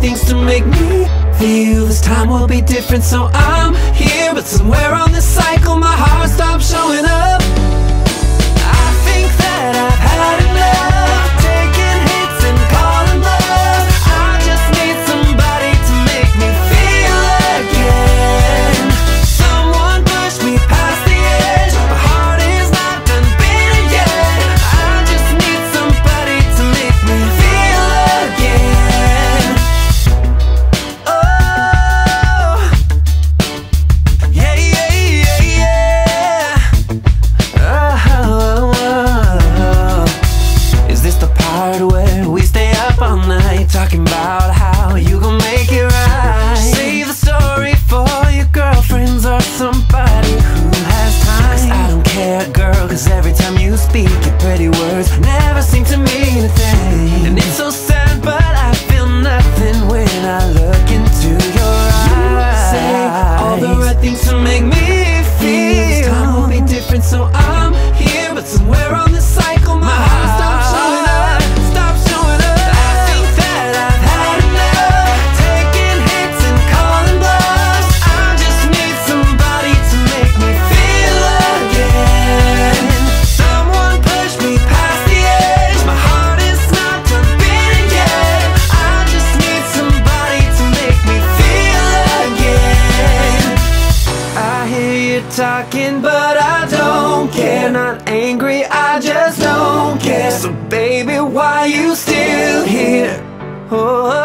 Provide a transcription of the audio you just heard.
things to make me feel. This time will be different so I'm here. But somewhere on this cycle my heart stops showing part where we stay up all night talking about how you gon' make it right? Save the story for your girlfriends or somebody who has time. 'Cause I don't care, girl, cause every time you speak, your pretty words never seem to mean a thing. And it's so sad, but I feel nothing when I look into your eyes. You say all the right things to make me Angry, I just don't care. So, baby, why you still here? Oh.